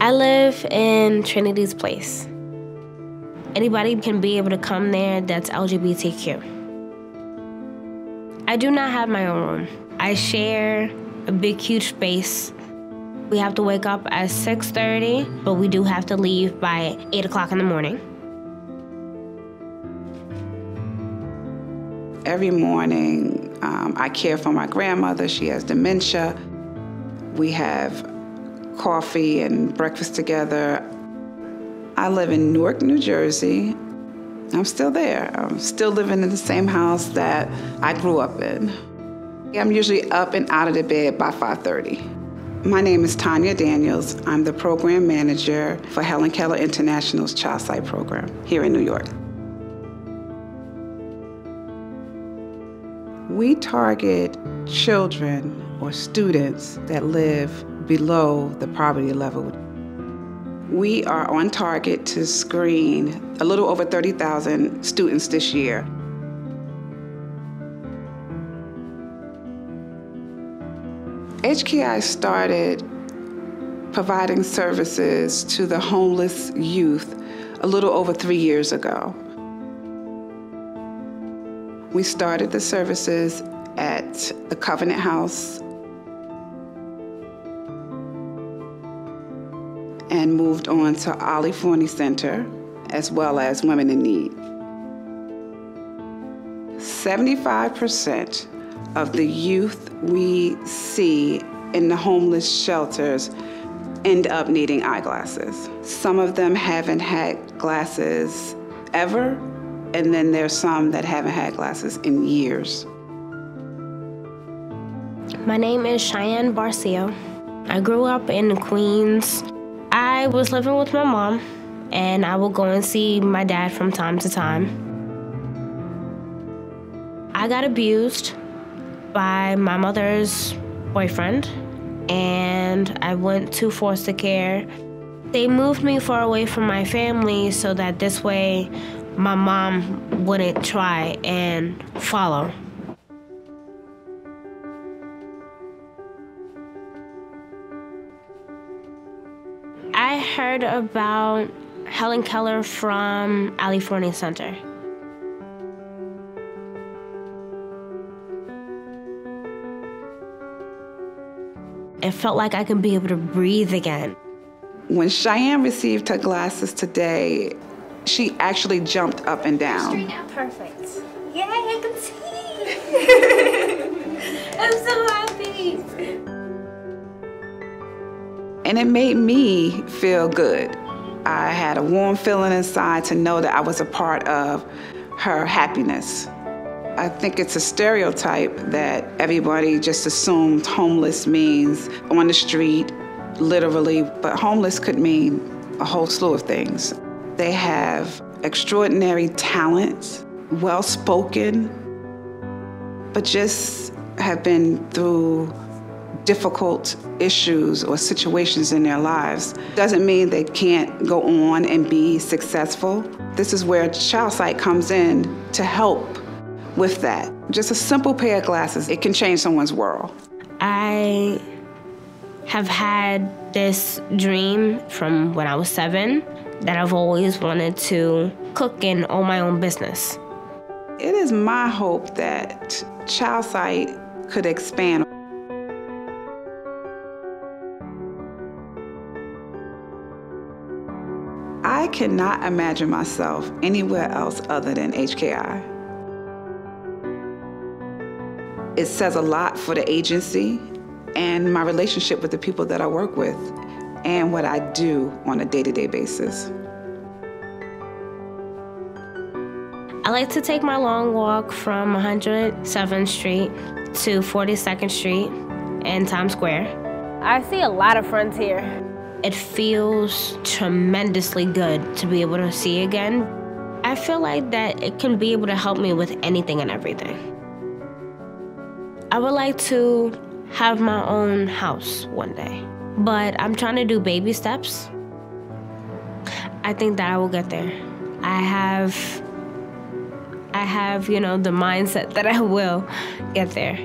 I live in Trinity's Place. Anybody can be able to come there that's LGBTQ. I do not have my own room. I share a big, huge space. We have to wake up at 6.30, but we do have to leave by 8 o'clock in the morning. Every morning, um, I care for my grandmother. She has dementia. We have coffee and breakfast together. I live in Newark, New Jersey. I'm still there. I'm still living in the same house that I grew up in. I'm usually up and out of the bed by 5:30. My name is Tanya Daniels. I'm the program manager for Helen Keller International's ChildSight program here in New York. We target children or students that live below the poverty level. We are on target to screen a little over 30,000 students this year. HKI started providing services to the homeless youth a little over three years ago. We started the services at the Covenant House and moved on to Ali Forney Center, as well as Women in Need. 75% of the youth we see in the homeless shelters end up needing eyeglasses. Some of them haven't had glasses ever, and then there's some that haven't had glasses in years. My name is Cheyenne Barcio. I grew up in Queens. I was living with my mom, and I would go and see my dad from time to time. I got abused by my mother's boyfriend, and I went to foster care. They moved me far away from my family so that this way my mom wouldn't try and follow. I heard about Helen Keller from Ali Forney Center. It felt like I could be able to breathe again. When Cheyenne received her glasses today, she actually jumped up and down. Perfect. Yay, I can see. I'm so happy. And it made me feel good. I had a warm feeling inside to know that I was a part of her happiness. I think it's a stereotype that everybody just assumed homeless means on the street, literally, but homeless could mean a whole slew of things. They have extraordinary talents, well spoken, but just have been through difficult issues or situations in their lives doesn't mean they can't go on and be successful. This is where Child Sight comes in to help with that. Just a simple pair of glasses, it can change someone's world. I have had this dream from when I was seven that I've always wanted to cook and own my own business. It is my hope that Child Sight could expand. I cannot imagine myself anywhere else other than HKI. It says a lot for the agency and my relationship with the people that I work with and what I do on a day to day basis. I like to take my long walk from 107th Street to 42nd Street and Times Square. I see a lot of friends here. It feels tremendously good to be able to see again. I feel like that it can be able to help me with anything and everything. I would like to have my own house one day, but I'm trying to do baby steps. I think that I will get there. I have I have, you know, the mindset that I will get there.